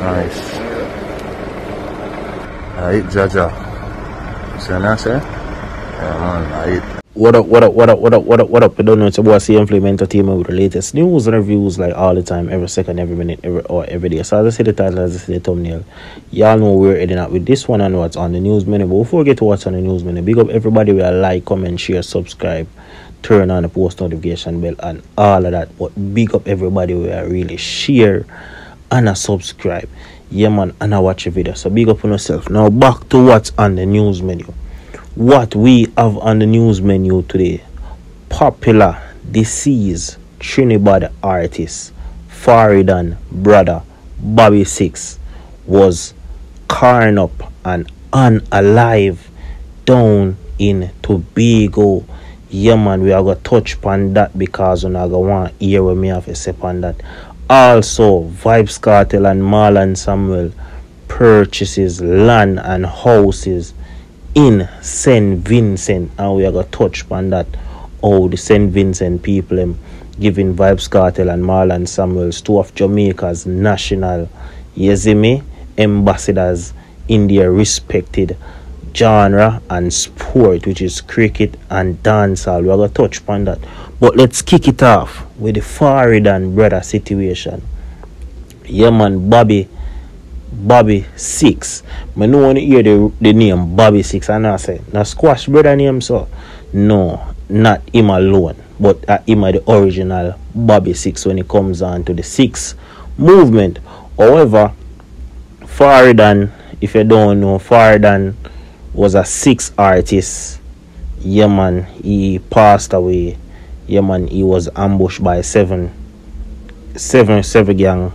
Nice. Alright, Jaja. See what I say? Yeah. Alright. What up, what up, what up, what up, what up, what up? I don't know, it's about Same Flame Entertainment with the latest news and reviews like all the time, every second, every minute, every hour, every day. So as I say the title, as I say the thumbnail, y'all know we're heading out with this one and what's on the news menu. But before we get to what's on the news menu, big up everybody with a like, comment, share, subscribe, turn on the post notification bell and all of that. But big up everybody with a really share and a subscribe. Yeah man, and I watch a video. So big up on yourself. Now back to what's on the news menu what we have on the news menu today popular deceased Trinidad artist Faridan brother Bobby Six was carned up and unalive down in Tobago. Yeah man, we are gonna touch upon that because we are gonna want hear what me have to say on that. Also, Vybz Kartel and Marlon Samuel purchases land and houses in St. Vincent, and we are going to touch upon that. How the St. Vincent people um, giving Vybz Kartel and Marlon Samuels, two of Jamaica's national, you see me, ambassadors in their respected genre and sport, which is cricket and dancehall. We're to touch upon that. But let's kick it off with the Faridan brother situation. Yeah, man, Bobby Bobby Six. I no you hear the, the name Bobby Six and I say, now squash brother name so no, not him alone, but uh, him the original Bobby Six when it comes on to the six movement. However, Faridan, if you don't know, Faridan was a six artist. Yeah man, he passed away. Yeah man, he was ambushed by seven seven seven gang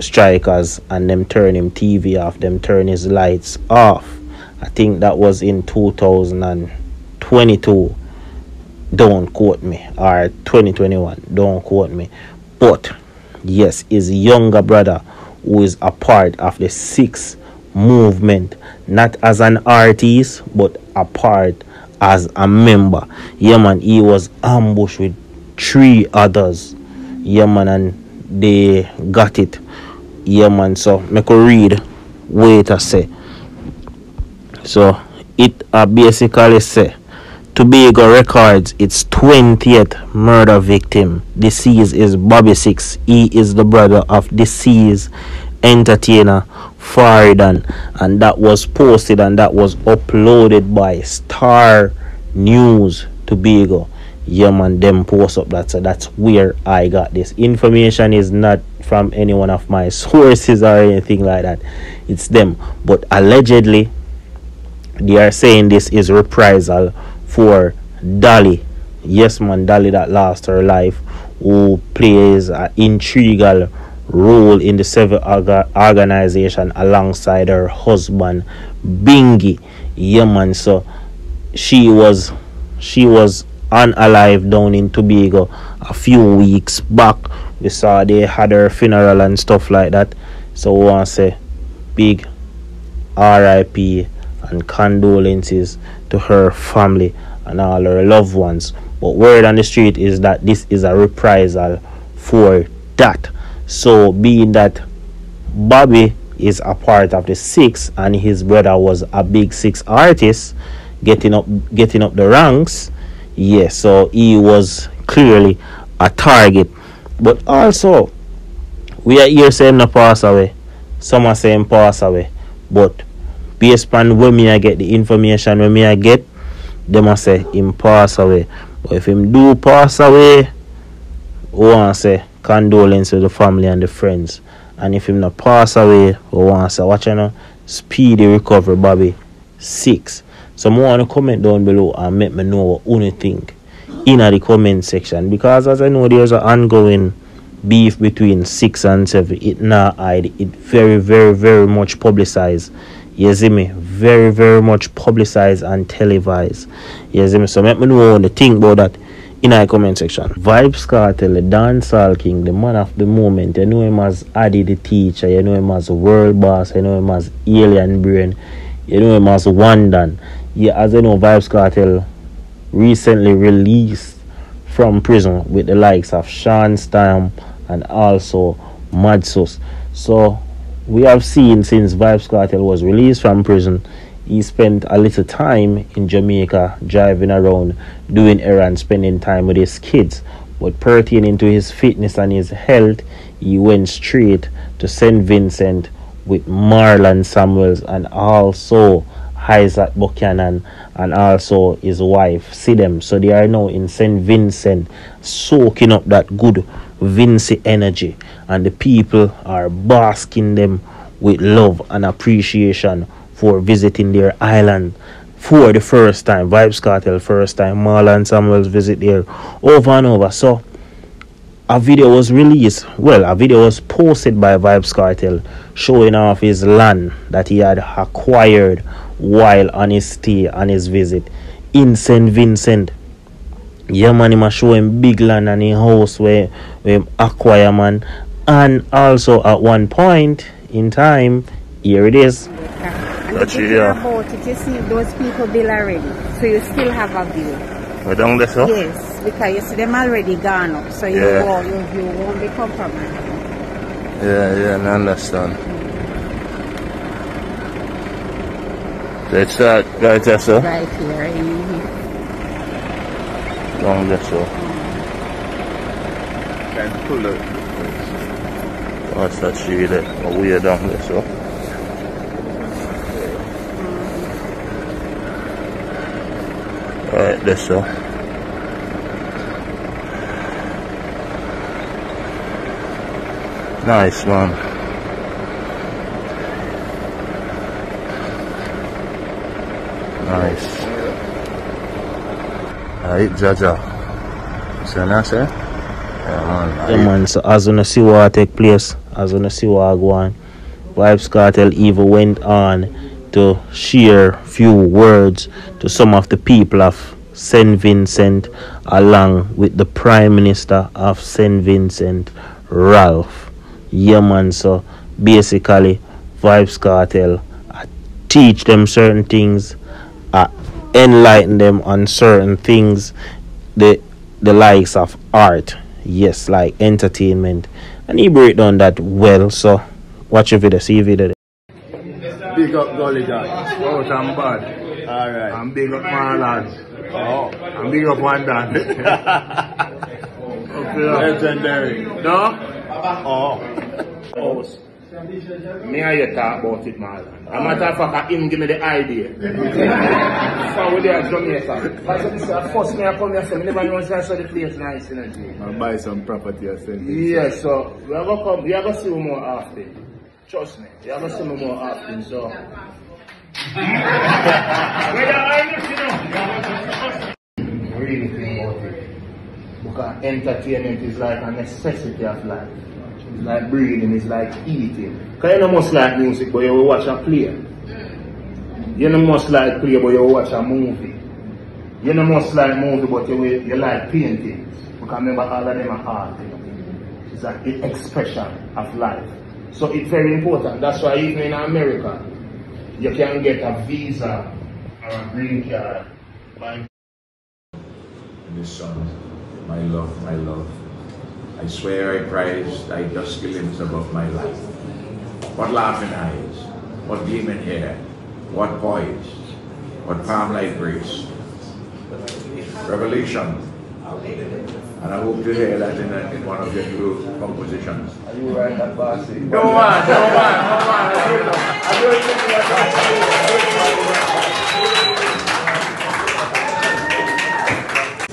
strikers and them turn him TV off, them turn his lights off. I think that was in 2022. Don't quote me. Or 2021. Don't quote me. But yes, his younger brother who is a part of the six movement, not as an artist, but a part as a member. Yeah man, he was ambushed with three others. Yeah man, and they got it yeah man so make a read wait a say so it uh, basically say Tobago Records its 20th murder victim deceased is Bobby Six he is the brother of deceased entertainer Faridan and that was posted and that was uploaded by Star News Tobago yeah man them post up that so that's where I got this information is not from any one of my sources or anything like that. It's them. But allegedly, they are saying this is reprisal for Dolly. Yes, man, Dolly that lost her life, who plays an integral role in the civil organization alongside her husband. Yeah, man. So she was, she was unalive down in Tobago a few weeks back we saw they had her funeral and stuff like that. So we want to say big RIP and condolences to her family and all her loved ones. But word on the street is that this is a reprisal for that. So being that Bobby is a part of the six and his brother was a big six artist getting up getting up the ranks, yes, so he was clearly a target but also, we are here saying no pass away. Some are saying pass away. But based on when me I get the information when me I get, them I say him pass away. But if him do pass away, we want to say condolence to the family and the friends. And if him not pass away, we want to say watch you know, speedy recovery, Bobby. Six. So I want to comment down below and make me know what you think in the comment section because as I know there's an ongoing beef between six and seven. It now hide it very, very, very much publicized. You see me? Very, very much publicized and televised. You see me? So let me know what you think about that in the comment section. Vybz Kartel, the dancehall king, the man of the moment. You know him as Addy the teacher. You know him as world boss. You know him as alien brain. You know him as Wandan. Yeah, as I know, Vybz Kartel recently released from prison with the likes of Shawn Storm and also Madsus. So we have seen since Vybz Kartel was released from prison, he spent a little time in Jamaica driving around, doing errands, spending time with his kids. But pertaining to his fitness and his health, he went straight to St. Vincent with Marlon Samuels and also Isat Buchanan and also his wife Sidem. So they are now in St. Vincent soaking up that good Vincy energy and the people are basking them with love and appreciation for visiting their island for the first time. Vybz Kartel first time. Marlon Samuels visit there over and over. So a video was released. Well, a video was posted by Vybz Kartel showing off his land that he had acquired while on his stay on his visit in St. Vincent. Yeah, man, he must show him big land and a house where, where him acquire, man. And also at one point in time, here it is. And That's the it, thing yeah. about it, you see those people build already, so you still have a view. We down there, so? Yes, because you see them already gone up, so you, Yeah. won't, you, you won't be compromised. Yeah, yeah, I understand. So it's that right there, so? Right here. mhm. Down there, so. Can pull it. What's that tree there? Oh, we are down there, so. Right, there, so. Nice, one. Nice. Alright, Jaja. So, now, say? Yeah, man. Yeah, man. So as you see what take place, as you see what go on, Vybz Kartel even went on to share few words to some of the people of St. Vincent along with the Prime Minister of St. Vincent, Ralph. Yeah, man. So basically, Vybz Kartel uh, teach them certain things, uh, enlighten them on certain things, the the likes of art, yes, like entertainment, and he break down that well. So watch your video, see your video. Big up Gully Dog. Out and bad. Alright. And big up Marlon. Oh. And big up one Dan. Legendary. No? Oh. house. Me and you talk about it, man. A matter of fact, him give me the idea. so we there Jamaica. Because this is the first me I come here, so me never know I saw the place nice, you know. And buy some property or something. Yeah, so we are gonna come, we are gonna see you more often. Trust me, we are gonna see you more often, so. Know, you. Really think about it. Because entertainment is like a necessity of life. It's like breathing, it's like eating. Because you must like music, but you watch a play. You must like play, but you watch a movie. You don't must like movie, but you, you like painting. Because remember, all of them are art. It's like the expression of life. So it's very important. That's why even in America, you can get a visa or a green card by this. My love, my love. I swear I prize thy dusky limbs above my life. What laughing eyes, what gleaming hair, what poise, what palm like grace. Revelation. And I hope to hear that in, a, in one of your new compositions. Are you right that bossy? No man, no man, no man. I do it. I do it with you.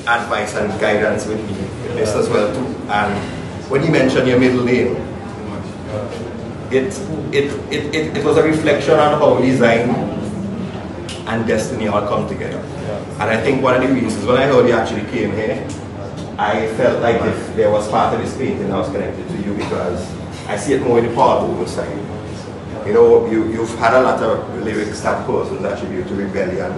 advice and guidance with me this as well too. And when you mentioned your middle name, it it, it, it, it was a reflection on how design and destiny all come together. And I think one of the reasons when I heard you actually came here, I felt like if there was part of this painting I was connected to you because I see it more in the part over side. You know, you, you've had a lot of lyrics that persons attribute to rebellion